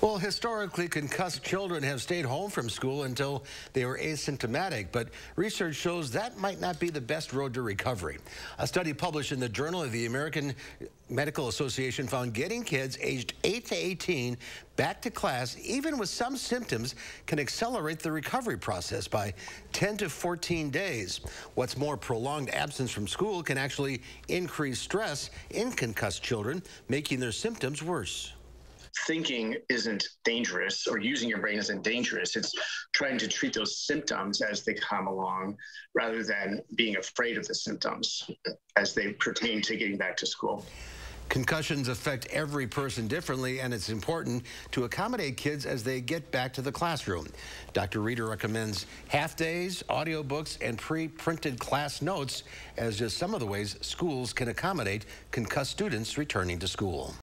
Well, historically, concussed children have stayed home from school until they were asymptomatic, but research shows that might not be the best road to recovery. A study published in the Journal of the American Medical Association found getting kids aged 8 to 18 back to class, even with some symptoms, can accelerate the recovery process by 10 to 14 days. What's more, prolonged absence from school can actually increase stress in concussed children, making their symptoms worse thinking isn't dangerous or using your brain isn't dangerous. It's trying to treat those symptoms as they come along rather than being afraid of the symptoms as they pertain to getting back to school. Concussions affect every person differently, and it's important to accommodate kids as they get back to the classroom. Dr. Reeder recommends half days, audiobooks, and pre-printed class notes as just some of the ways schools can accommodate concussed students returning to school.